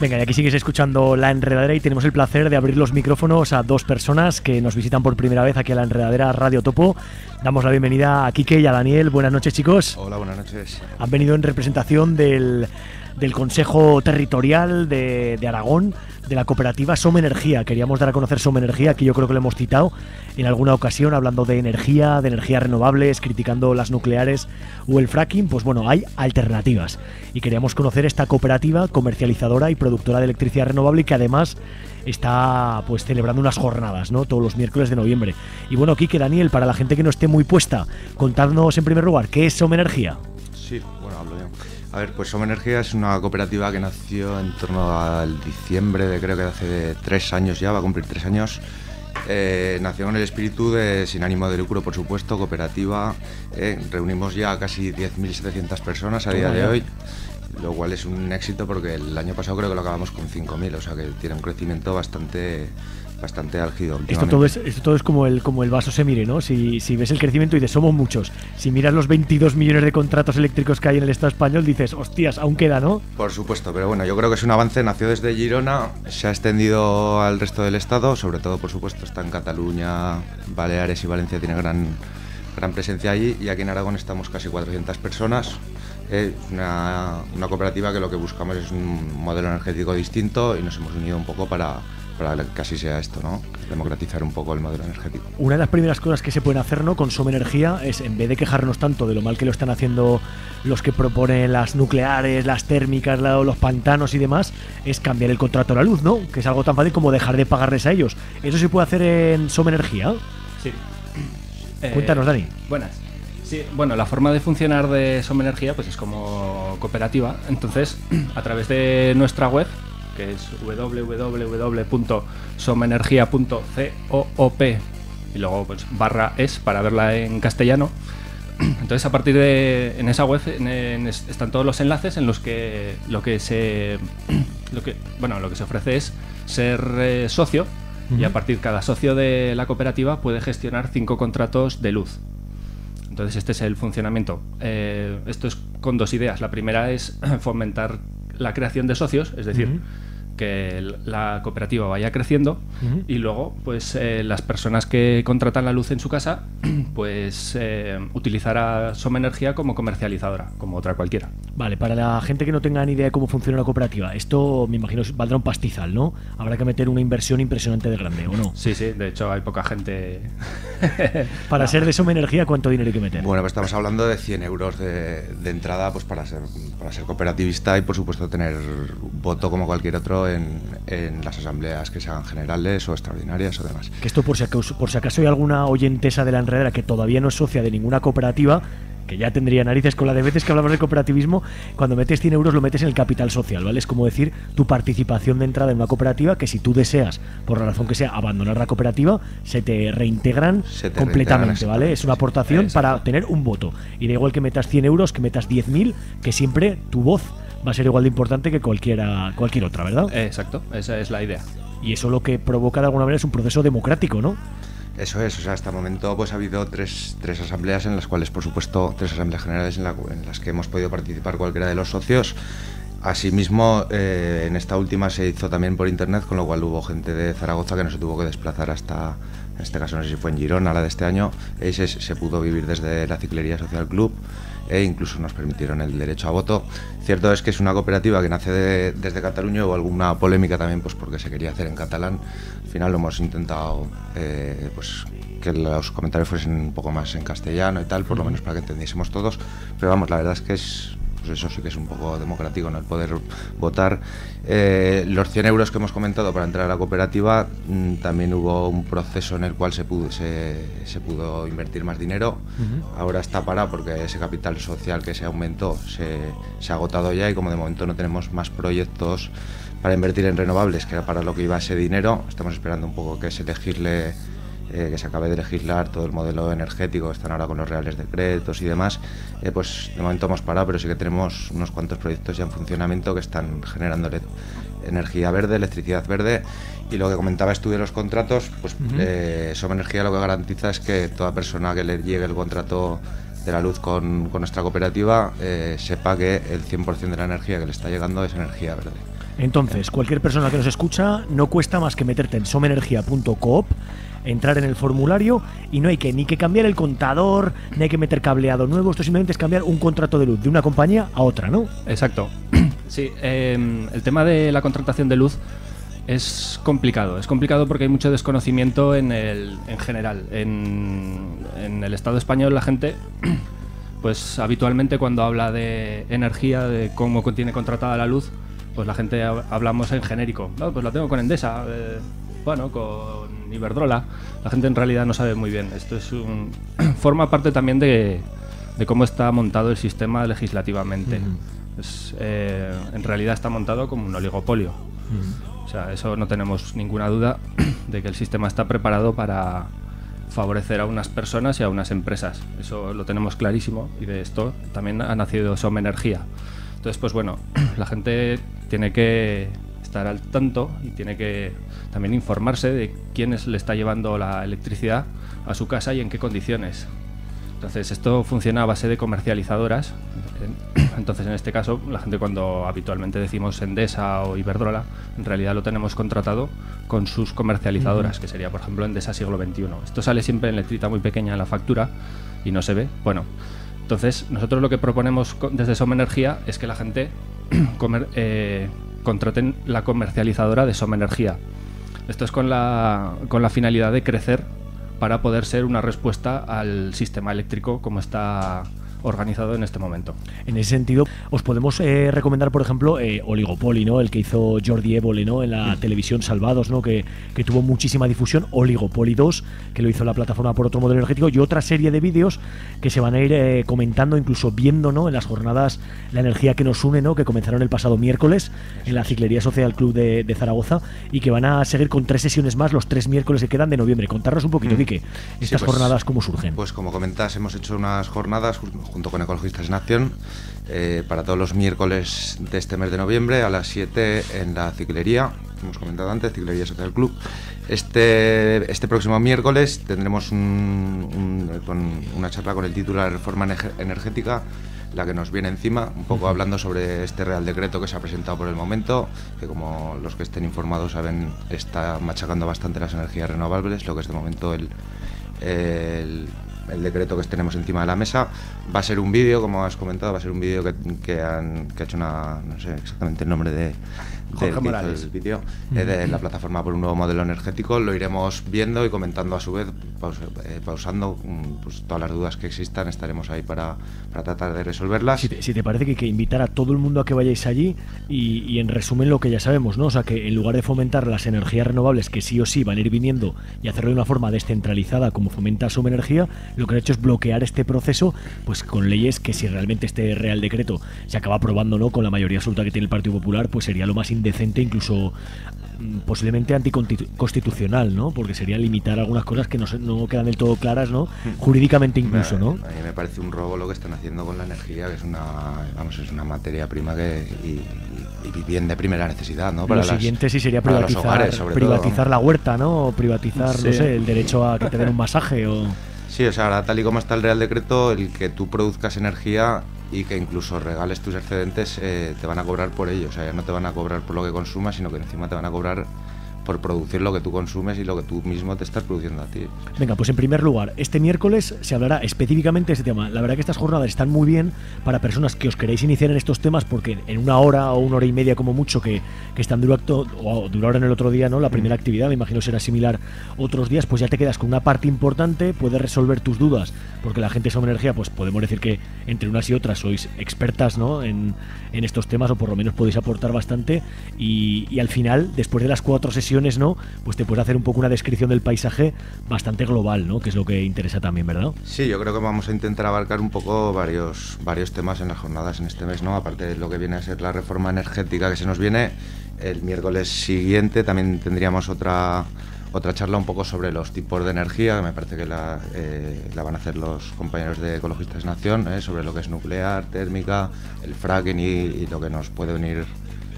Venga, y aquí sigues escuchando La Enredadera y tenemos el placer de abrir los micrófonos a dos personas que nos visitan por primera vez aquí a La Enredadera Radio Topo. Damos la bienvenida a Quique y a Daniel. Buenas noches, chicos. Hola, buenas noches. Han venido en representación del, del Consejo Territorial de, Aragón de la cooperativa Som Energía. Queríamos dar a conocer Som Energía, que yo creo que lo hemos citado en alguna ocasión, hablando de energía, de energías renovables, criticando las nucleares o el fracking. Pues bueno, hay alternativas. Y queríamos conocer esta cooperativa comercializadora y productora de electricidad renovable que además está pues celebrando unas jornadas, ¿no? Todos los miércoles de noviembre. Y bueno, Quique, Daniel, para la gente que no esté muy puesta, contadnos en primer lugar, ¿qué es Som Energía? Sí, bueno, hablo. A ver, pues Som Energía es una cooperativa que nació en torno al diciembre de creo que hace tres años ya, va a cumplir tres años. Eh, nació con el espíritu de sin ánimo de lucro, por supuesto, cooperativa. Eh, reunimos ya casi 10.700 personas a día de hoy, lo cual es un éxito porque el año pasado creo que lo acabamos con 5.000, o sea que tiene un crecimiento bastante bastante álgido. Esto todo, es, esto todo es como el, como el vaso se mire, ¿no? Si, si ves el crecimiento y dices, somos muchos. Si miras los 22 millones de contratos eléctricos que hay en el Estado español, dices, hostias, aún queda, ¿no? Por supuesto, pero bueno, yo creo que es un avance. Nació desde Girona, se ha extendido al resto del Estado, sobre todo, por supuesto, está en Cataluña, Baleares y Valencia tiene gran, gran presencia allí. Y aquí en Aragón estamos casi 400 personas. Es una, una cooperativa que lo que buscamos es un modelo energético distinto y nos hemos unido un poco para para que así sea esto, ¿no? Democratizar un poco el modelo energético. Una de las primeras cosas que se pueden hacer, ¿no? Con Som Energía es, en vez de quejarnos tanto de lo mal que lo están haciendo los que proponen las nucleares, las térmicas, los pantanos y demás, es cambiar el contrato a la luz, ¿no? Que es algo tan fácil como dejar de pagarles a ellos. ¿Eso se puede hacer en Som Energía? Sí. Cuéntanos, Dani. Buenas. Sí, bueno, la forma de funcionar de Som Energía pues es como cooperativa. Entonces, a través de nuestra web, que es www.somenergia.coop y luego pues barra es para verla en castellano. Entonces a partir de en esa web en, en, están todos los enlaces en los que lo que se lo que bueno lo que se ofrece es ser eh, socio uh -huh. y a partir de cada socio de la cooperativa puede gestionar cinco contratos de luz. Entonces este es el funcionamiento. Eh, esto es con dos ideas. La primera es fomentar la creación de socios, es decir, uh -huh que la cooperativa vaya creciendo uh -huh. y luego pues eh, las personas que contratan la luz en su casa pues eh, utilizará Soma Energía como comercializadora como otra cualquiera vale para la gente que no tenga ni idea de cómo funciona la cooperativa esto me imagino valdrá un pastizal no habrá que meter una inversión impresionante de grande o no sí sí de hecho hay poca gente para no. ser de Soma Energía cuánto dinero hay que meter bueno pues estamos hablando de 100 euros de, de entrada pues para ser para ser cooperativista y por supuesto tener voto como cualquier otro en, en, las asambleas que sean generales o extraordinarias o demás. Que esto por si acaso, por si acaso hay alguna oyentesa de la enredera que todavía no es socia de ninguna cooperativa, que ya tendría narices con la de veces que hablamos de cooperativismo, cuando metes 100 euros lo metes en el capital social, ¿vale? Es como decir tu participación de entrada en una cooperativa que si tú deseas, por la razón que sea, abandonar la cooperativa, se te reintegran se te completamente, reintegran ¿vale? Es una aportación para tener un voto. Y da igual que metas 100 euros, que metas 10.000, que siempre tu voz va a ser igual de importante que cualquiera, cualquier otra, ¿verdad? Exacto, esa es la idea. Y eso lo que provoca de alguna manera es un proceso democrático, ¿no? Eso es, o sea, hasta el momento pues ha habido tres, tres asambleas en las cuales, por supuesto, tres asambleas generales en, la, en las que hemos podido participar cualquiera de los socios. Asimismo, eh, en esta última se hizo también por internet, con lo cual hubo gente de Zaragoza que no se tuvo que desplazar hasta, en este caso no sé si fue en Girona, la de este año, y se, se pudo vivir desde la Ciclería Social Club e incluso nos permitieron el derecho a voto. Cierto es que es una cooperativa que nace de, desde Cataluña, hubo alguna polémica también pues porque se quería hacer en catalán. Al final lo hemos intentado eh, pues que los comentarios fuesen un poco más en castellano y tal, por lo menos para que entendiésemos todos. Pero vamos, la verdad es que es pues eso sí que es un poco democrático, ¿no? El poder votar. Eh, los 100 euros que hemos comentado para entrar a la cooperativa, mmm, también hubo un proceso en el cual se pudo, se, se pudo invertir más dinero. Uh -huh. Ahora está parado porque ese capital social que se aumentó se, se ha agotado ya y como de momento no tenemos más proyectos para invertir en renovables, que era para lo que iba ese dinero, estamos esperando un poco que se legisle eh, que se acabe de legislar todo el modelo energético, están ahora con los reales decretos y demás, eh, pues de momento hemos parado, pero sí que tenemos unos cuantos proyectos ya en funcionamiento que están generando energía verde, electricidad verde y lo que comentaba tú de los contratos, pues uh -huh. eh, Som Energía lo que garantiza es que toda persona que le llegue el contrato de la luz con, con nuestra cooperativa sepa que el 100% de la energía que le está llegando es energía verde. Entonces, cualquier persona que nos escucha, no cuesta más que meterte en somenergia.coop, entrar en el formulario y no hay que ni que cambiar el contador, ni hay que meter cableado nuevo, esto simplemente es cambiar un contrato de luz de una compañía a otra, ¿no? Exacto. Sí, em, el tema de la contratación de luz es complicado. Es complicado porque hay mucho desconocimiento en, el, en general. En, en el Estado español la gente, pues habitualmente cuando habla de energía, de cómo tiene contratada la luz, pues la gente hab- hablamos en genérico. No, pues la tengo con Endesa, eh, bueno, con Iberdrola. La gente en realidad no sabe muy bien. Esto es un forma parte también de, de cómo está montado el sistema legislativamente. Es, eh, en realidad está montado como un oligopolio. O sea, eso no tenemos ninguna duda de que el sistema está preparado para favorecer a unas personas y a unas empresas. Eso lo tenemos clarísimo y de esto también ha nacido Som Energía. Entonces, pues bueno, la gente tiene que estar al tanto y tiene que también informarse de quién es- le está llevando la electricidad a su casa y en qué condiciones. Entonces, esto funciona a base de comercializadoras. Entonces, en este caso, la gente cuando habitualmente decimos Endesa o Iberdrola, en realidad lo tenemos contratado con sus comercializadoras, que sería, por ejemplo, Endesa siglo XXI. Esto sale siempre en letrita muy pequeña en la factura y no se ve. Bueno, entonces nosotros lo que proponemos desde Som Energía es que la gente comer- eh, contraten la comercializadora de Som Energía. Esto es con la, con la finalidad de crecer para poder ser una respuesta al sistema eléctrico como está organizado en este momento. En ese sentido, os podemos eh, recomendar, por ejemplo, eh, Oligopoli, ¿no? El que hizo Jordi Évole, ¿no? En la televisión Salvados, ¿no? Que, que tuvo muchísima difusión. Oligopoli 2, que lo hizo la plataforma por otro modelo energético. Y otra serie de vídeos que se van a ir eh, comentando, incluso viendo, ¿no? En las jornadas La energía que nos une, ¿no? Que comenzaron el pasado miércoles en la Ciclería Social Club de, de Zaragoza y que van a seguir con tres sesiones más los tres miércoles que quedan de noviembre. Contarnos un poquito, Mm. Quique, Sí, estas pues- jornadas cómo surgen. Pues como comentas, hemos hecho unas jornadas junto con Ecologistas en Acción eh, para todos los miércoles de este mes de noviembre a las 7 en la ciclería, como hemos comentado antes, Ciclería Social Club. Este, este próximo miércoles tendremos un- un- con una charla con el título La reforma ener- energética, la que nos viene encima, un poco hablando sobre este Real Decreto que se ha presentado por el momento, que como los que estén informados saben, está machacando bastante las energías renovables, lo que es de momento el, el, el decreto que tenemos encima de la mesa. Va a ser un vídeo, como has comentado, va a ser un vídeo que, que han, que ha hecho una, no sé exactamente el nombre de, Jorge del Morales. el vídeo, eh, de la plataforma por un nuevo modelo energético. Lo iremos viendo y comentando a su vez, paus- eh, pausando mm, pues, todas las dudas que existan, estaremos ahí para, para tratar de resolverlas. Si te, si te parece que hay que invitar a todo el mundo a que vayáis allí y, y en resumen lo que ya sabemos, ¿no? O sea, que en lugar de fomentar las energías renovables que sí o sí van a ir viniendo y hacerlo de una forma descentralizada como fomenta Suma Energía, lo que han hecho es bloquear este proceso pues con leyes que si realmente este Real Decreto se acaba aprobando, ¿no? Con la mayoría absoluta que tiene el Partido Popular, pues sería lo más indecente, incluso mm, posiblemente anticonstitucional, ¿no? Porque sería limitar algunas cosas que no, se- no quedan del todo claras, ¿no? Jurídicamente incluso, ¿no? A mí me parece un robo lo que están haciendo con la energía, que es una, vamos, es una materia prima que, y, y- y bien de primera necesidad, ¿no? lo las- siguiente sí sería para privatizar, hogares, privatizar todo. la huerta, ¿no? O privatizar, no sé, el derecho a que te den un masaje o... Sí, o sea, ahora tal y como está el Real Decreto, el que tú produzcas energía y que incluso regales tus excedentes, eh, te van a cobrar por ello. O sea, ya no te van a cobrar por lo que consumas, sino que encima te van a cobrar por producir lo que tú consumes y lo que tú mismo te estás produciendo a ti. Venga, pues en primer lugar, este miércoles se hablará específicamente de este tema. La verdad que estas jornadas están muy bien para personas que os queréis iniciar en estos temas porque en una hora o una hora y media como mucho que, que están durando o duraron el otro día, ¿no? La primera actividad, me imagino será similar otros días, pues ya te quedas con una parte importante, puedes resolver tus dudas, porque la gente Soma Energía, pues podemos decir que entre unas y otras sois expertas, ¿no? En, en estos temas o por lo menos podéis aportar bastante y, y al final, después de las cuatro sesiones, ¿no? Pues te puedes hacer un poco una descripción del paisaje bastante global, ¿no? Que es lo que interesa también, ¿verdad? Sí, yo creo que vamos a intentar abarcar un poco varios, varios temas en las jornadas en este mes, ¿no? Aparte de lo que viene a ser la reforma energética que se nos viene, el miércoles siguiente también tendríamos otra otra charla un poco sobre los tipos de energía, que me parece que la, eh, la van a hacer los compañeros de Ecologistas en Acción, ¿eh? sobre lo que es nuclear, térmica, el fracking y, y lo que nos puede venir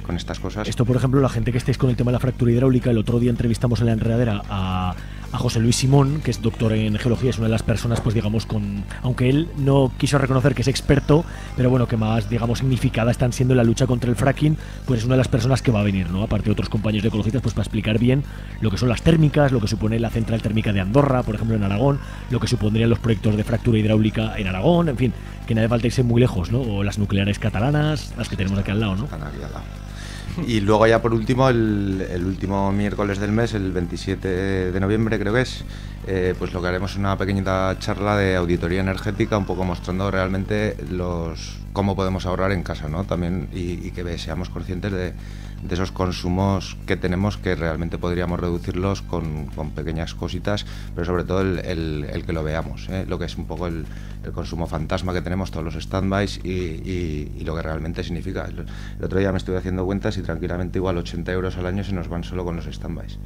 con estas cosas. Esto, por ejemplo, la gente que estéis con el tema de la fractura hidráulica, el otro día entrevistamos en la enredadera a, a José Luis Simón, que es doctor en geología, es una de las personas, pues digamos, con. Aunque él no quiso reconocer que es experto, pero bueno, que más, digamos, significada están siendo en la lucha contra el fracking, pues es una de las personas que va a venir, ¿no? Aparte de otros compañeros de ecologistas, pues para explicar bien lo que son las térmicas, lo que supone la central térmica de Andorra, por ejemplo, en Aragón, lo que supondrían los proyectos de fractura hidráulica en Aragón, en fin, que nadie falta irse muy lejos, ¿no? O las nucleares catalanas, las que tenemos aquí al lado, ¿no? Aquí al lado. Y luego ya por último, el, el último miércoles del mes, el 27 de noviembre creo que es, eh, pues lo que haremos es una pequeñita charla de auditoría energética, un poco mostrando realmente los cómo podemos ahorrar en casa, ¿no? También y, que seamos conscientes de, esos consumos que tenemos que realmente podríamos reducirlos con, con pequeñas cositas, pero sobre todo el, el- que lo veamos, ¿eh? lo que es un poco el, consumo fantasma que tenemos, todos los standbys y, y- lo que realmente significa. El otro día me estuve haciendo cuentas y tranquilamente igual 80 euros al año se nos van solo con los standbys.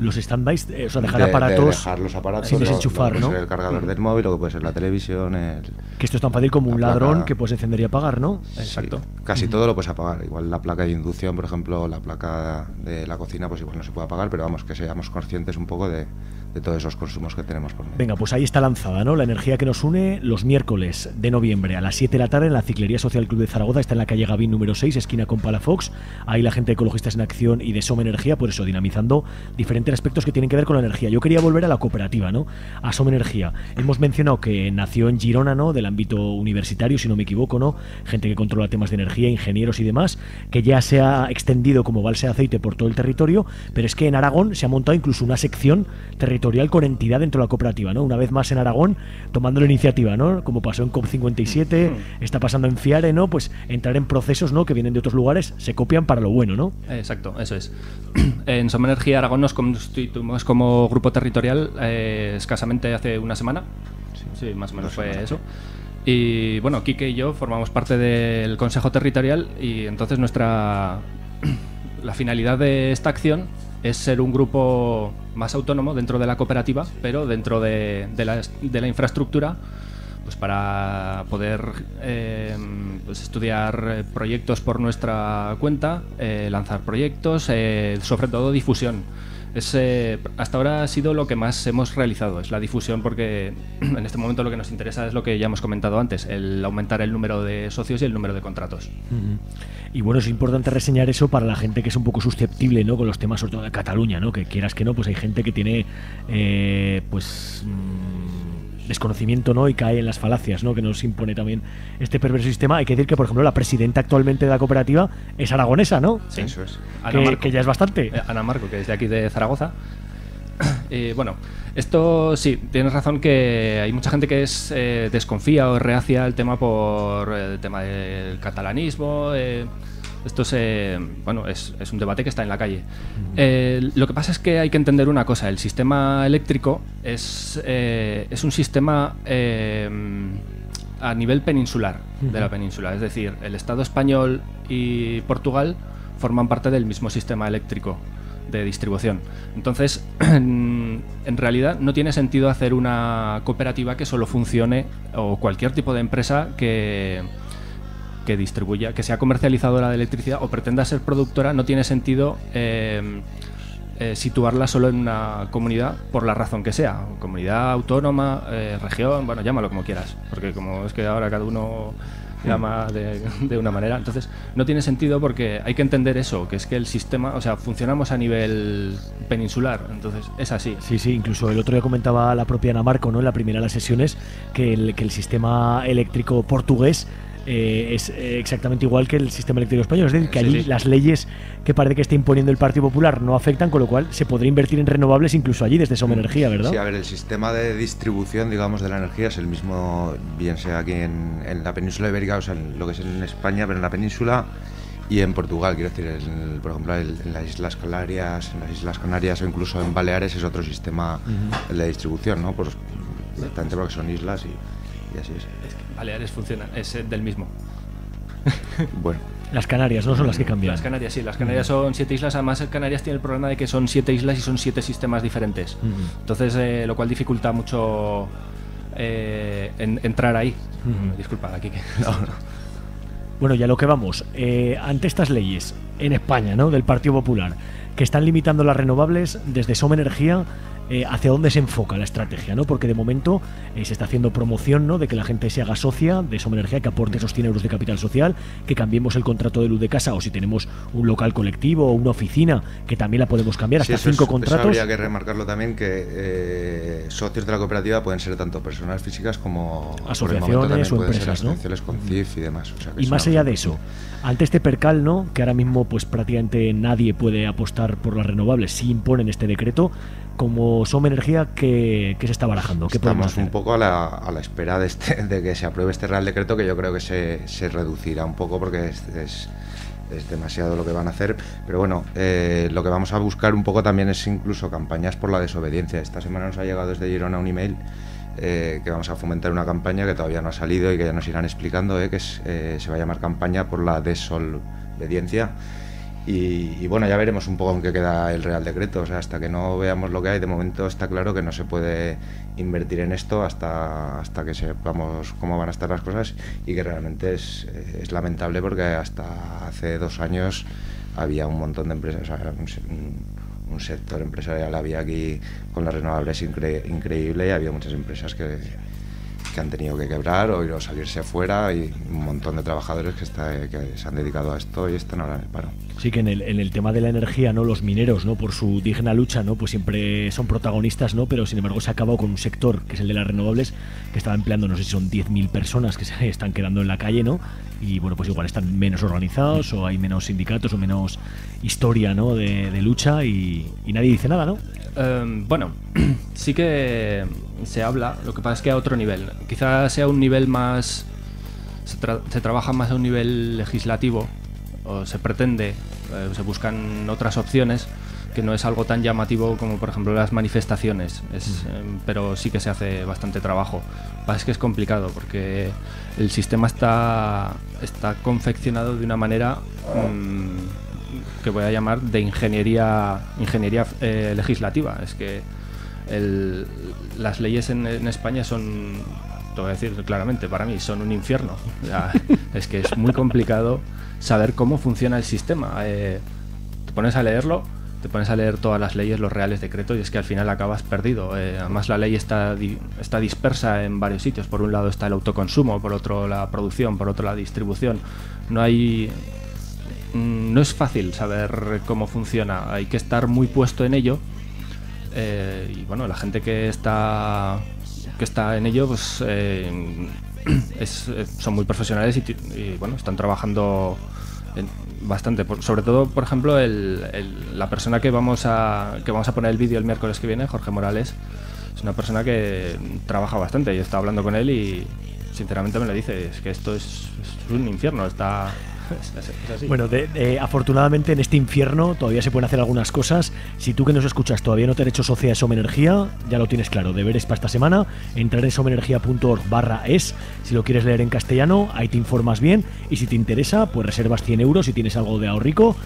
Los stand-bys, eh, o sea, dejar De- de aparatos dejar los aparatos, sin lo- lo desenchufar, que ¿no? puede ser el cargador del móvil, lo que puede ser la televisión, el, Que esto es tan fácil como un placa- ladrón que puedes encender y apagar, ¿no? Exacto. Casi todo lo puedes apagar. Igual la placa de inducción, por ejemplo, la placa de la cocina, pues igual no se puede apagar, pero vamos, que seamos conscientes un poco de, de todos esos consumos que tenemos. Venga, pues ahí está lanzada, ¿no? La energía que nos une los miércoles de noviembre a las 7 de la tarde en la Ciclería Social Club de Zaragoza. Está en la calle Gavín número 6, esquina con Palafox. Ahí la gente de Ecologistas en Acción y de Soma Energía, por eso, dinamizando diferentes aspectos que tienen que ver con la energía. Yo quería volver a la cooperativa, ¿no? A Soma Energía. Hemos mencionado que nació en Girona, ¿no? Del ámbito universitario, si no me equivoco, ¿no? Gente que controla temas de energía, ingenieros y demás, que ya se ha extendido como balsa de aceite por todo el territorio, pero es que en Aragón se ha montado incluso una sección territorial con entidad dentro de la cooperativa, ¿no? Una vez más en Aragón, tomando la iniciativa, ¿no? Como pasó en COP57, está pasando en Fiare, ¿no? Pues entrar en procesos, ¿no? Que vienen de otros lugares, se copian para lo bueno, ¿no? Exacto, eso es. En Soma Energía Aragón nos constituimos como grupo territorial eh, escasamente hace una semana. Sí, más o menos fue eso. Y bueno, Quique y yo formamos parte del Consejo Territorial y entonces nuestra la finalidad de esta acción es ser un grupo más autónomo dentro de la cooperativa, pero dentro de, de la, de la infraestructura, pues para poder eh, pues estudiar eh, proyectos por nuestra cuenta, eh, lanzar proyectos, sobre todo difusión. Es, eh, hasta ahora ha sido lo que más hemos realizado, es la difusión porque en este momento lo que nos interesa es lo que ya hemos comentado antes, el aumentar el número de socios y el número de contratos. Y bueno, es importante reseñar eso para la gente que es un poco susceptible, ¿no? Con los temas, sobre todo de Cataluña, ¿no? Que quieras que no, pues hay gente que tiene, eh, pues, mm, desconocimiento, ¿no? Y cae en las falacias, ¿no? Que nos impone también este perverso sistema. Hay que decir que, por ejemplo, la presidenta actualmente de la cooperativa es aragonesa, ¿no? Sí. Eso es. Ana Que, Marco. que ya es bastante. Eh, Ana Marco, que es de aquí de Zaragoza. Eh, bueno, esto sí, tienes razón que hay mucha gente que es eh, desconfía o reacia al tema por eh, el tema del catalanismo. eh, esto es, eh, bueno, es, es un debate que está en la calle. Eh, lo que pasa es que hay que entender una cosa: el sistema eléctrico es, eh, es un sistema eh, a nivel peninsular de la península. Es decir, el Estado español y Portugal forman parte del mismo sistema eléctrico de distribución. Entonces, en, en realidad no tiene sentido hacer una cooperativa que solo funcione o cualquier tipo de empresa que, que distribuya, que sea comercializadora de electricidad o pretenda ser productora, no tiene sentido eh, eh, situarla solo en una comunidad por la razón que sea, comunidad autónoma, eh, región, bueno, llámalo como quieras, porque como es que ahora cada uno llama de, de una manera, entonces no tiene sentido porque hay que entender eso, que es que el sistema, o sea, funcionamos a nivel peninsular, entonces es así. Sí, sí, incluso el otro día comentaba la propia Ana Marco, ¿no? En la primera de las sesiones, que el, que el sistema eléctrico portugués eh, es eh, exactamente igual que el sistema eléctrico español. Es decir, que allí sí. las leyes que parece que está imponiendo el Partido Popular no afectan, con lo cual se podría invertir en renovables incluso allí desde Soma Energía, ¿verdad? Sí, a ver, el sistema de distribución, digamos, de la energía es el mismo, bien sea aquí en, en la península ibérica, o sea, en lo que es en España, pero en la península y en Portugal, quiero decir, en- por ejemplo, en las Islas Canarias, en las Islas Canarias o incluso en Baleares es otro sistema de distribución, ¿no? Pues directamente porque son islas y, y así es. Baleares funciona, es eh, del mismo. Bueno, Las Canarias no son las que cambian. Las Canarias, sí, las Canarias son siete islas. Además, Canarias tiene el problema de que son siete islas y son siete sistemas diferentes. Ujú. Entonces, eh, lo cual dificulta mucho eh, en- entrar ahí. Disculpa, aquí que. Bueno, ya lo que vamos. eh, ante estas leyes en España, ¿no? Del Partido Popular, que están limitando las renovables desde Soma Energía, eh, hacia dónde se enfoca la estrategia, ¿no? Porque de momento eh, se está haciendo promoción, ¿no? De que la gente se haga socia de Soma Energía, que aporte esos 100 euros de capital social, que cambiemos el contrato de luz de casa o si tenemos un local colectivo o una oficina, que también la podemos cambiar hasta cinco contratos. habría que remarcarlo también que eh, socios de la cooperativa pueden ser tanto personas físicas como asociaciones o empresas, ¿no? con CIF y demás. y más allá de eso, ante este percal, ¿no? Que ahora mismo pues prácticamente nadie puede apostar por las renovables si imponen este decreto, como Soma Energía, ¿qué, se está barajando? ¿Qué Estamos un poco a la, a la espera de, este, de que se apruebe este Real Decreto, que yo creo que se, se reducirá un poco porque es, es, demasiado lo que van a hacer. Pero bueno, eh, lo que vamos a buscar un poco también es incluso campañas por la desobediencia. Esta semana nos ha llegado desde Girona un email. Eh, que vamos a fomentar una campaña que todavía no ha salido y que ya nos irán explicando, eh, que se va a llamar campaña por la desobediencia y, bueno, ya veremos un poco en qué queda el Real Decreto. O sea, hasta que no veamos lo que hay, de momento está claro que no se puede invertir en esto hasta, hasta que sepamos cómo van a estar las cosas y que realmente es, es lamentable porque hasta hace dos años había un montón de empresas, un, un, sector empresarial había aquí con las renovables increíble y había muchas empresas que, que han tenido que quebrar o a salirse afuera y un montón de trabajadores que, está, que se han dedicado a esto y están ahora en el paro. Sí, que en el, en el tema de la energía, ¿no? Los mineros, ¿no? Por su digna lucha, ¿no? Pues siempre son protagonistas, ¿no? Pero sin embargo se ha acabado con un sector, que es el de las renovables, que estaba empleando, no sé si son 10.000 personas que se están quedando en la calle, ¿no? Y bueno, pues igual están menos organizados o hay menos sindicatos o menos historia, ¿no? De, lucha y, nadie dice nada, ¿no? Em, bueno, sí que se habla, lo que pasa es que a otro nivel. Quizás sea un nivel más... Se, se trabaja más a un nivel legislativo o se pretende, eh, se buscan otras opciones que no es algo tan llamativo como por ejemplo las manifestaciones, mm. eh, pero sí que se hace bastante trabajo. Es que es complicado porque el sistema está, está confeccionado de una manera mm, que voy a llamar de ingeniería, ingeniería eh, legislativa. Es que las leyes en, en España son, te voy a decir claramente, para mí son un infierno. es que es muy complicado saber cómo funciona el sistema. Eh, te pones a leerlo, te pones a leer todas las leyes, los reales decretos, y es que al final acabas perdido. Eh, además, la ley está, está dispersa en varios sitios. Por un lado está el autoconsumo, por otro la producción, por otro la distribución. No hay. No es fácil saber cómo funciona, hay que estar muy puesto en ello. Eh, y bueno, la gente que está que está en ello, pues son muy profesionales y, bueno, están trabajando bastante. sobre todo, por ejemplo, la persona que vamos a que vamos a poner el vídeo el miércoles que viene, Jorge Morales, es una persona que trabaja bastante. Yo estaba hablando con él y sinceramente me lo dice, es que esto es un infierno, está bueno, afortunadamente en este infierno todavía se pueden hacer algunas cosas. Si tú que nos escuchas todavía no te has hecho socia de Somenergía, ya lo tienes claro. Deberes para esta semana, entrar en somenergía.org barra es. Si lo quieres leer en castellano, ahí te informas bien. Y si te interesa, pues reservas 100 euros si tienes algo de ahorrico.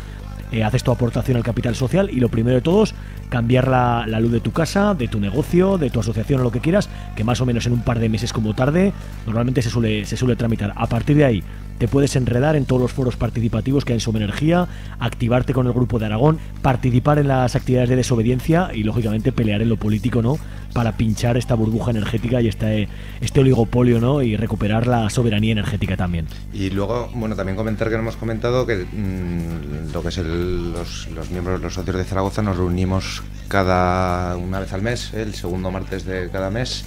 Eh, haces tu aportación al capital social y lo primero de todos, cambiar la, la, luz de tu casa, de tu negocio, de tu asociación o lo que quieras, que más o menos en un par de meses como tarde, normalmente se suele, se suele tramitar. A partir de ahí, te puedes enredar en todos los foros participativos que hay en Soma Energía, activarte con el grupo de Aragón, participar en las actividades de desobediencia y lógicamente pelear en lo político, ¿no? Para pinchar esta burbuja energética y este, este oligopolio, ¿no? Y recuperar la soberanía energética también. Y luego, bueno, también comentar que no hemos comentado que mm, lo que es los, los, miembros, los socios de Zaragoza, nos reunimos cada una vez al mes, el segundo martes de cada mes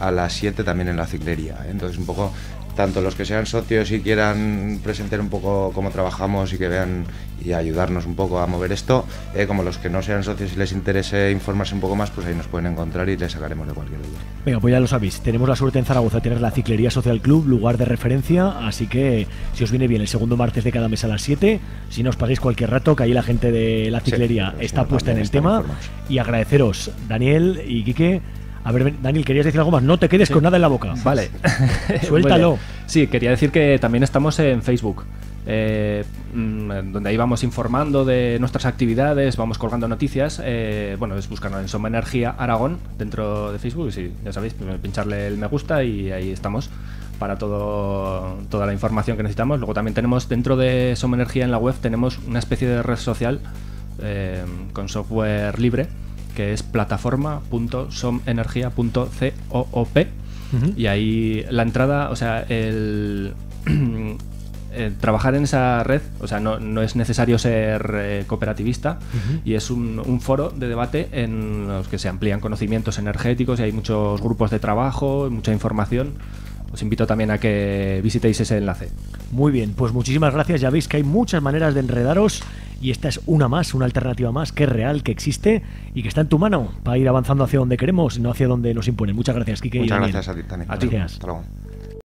a las 7 también en la ciclería. Entonces, un poco tanto los que sean socios y quieran presentar un poco cómo trabajamos y que vean y ayudarnos un poco a mover esto, eh, como los que no sean socios y les interese informarse un poco más, pues ahí nos pueden encontrar y les sacaremos de cualquier duda. Venga, pues ya lo sabéis, tenemos la suerte en Zaragoza de tener la Ciclería Social Club, lugar de referencia, así que si os viene bien el segundo martes de cada mes a las 7, si no os cualquier rato, que ahí la gente de la Ciclería está puesta en el tema, y agradeceros, Daniel y Quique, a ver, Daniel, querías decir algo más. No te quedes con nada en la boca. Vale. Suéltalo. sí, quería decir que también estamos en Facebook. Eh, mm, donde ahí vamos informando de nuestras actividades, vamos colgando noticias. Eh, bueno, es buscarnos en Soma Energía Aragón dentro de Facebook. Y sí, ya sabéis, pincharle el me gusta y ahí estamos para todo, toda la información que necesitamos. Luego también tenemos dentro de Soma Energía en la web tenemos una especie de red social eh, con software libre que es plataforma.somenergia.coop y ahí la entrada, o sea, el... trabajar en esa red, o sea, no, es necesario ser eh, cooperativista. Y es un, un, foro de debate en los que se amplían conocimientos energéticos y hay muchos grupos de trabajo, mucha información. Os invito también a que visitéis ese enlace. Muy bien, pues muchísimas gracias. Ya veis que hay muchas maneras de enredaros y esta es una más, una alternativa más que es real, que existe y que está en tu mano para ir avanzando hacia donde queremos, no hacia donde nos imponen. Muchas gracias, Kike. Muchas gracias a ti también. Gracias. Hasta luego.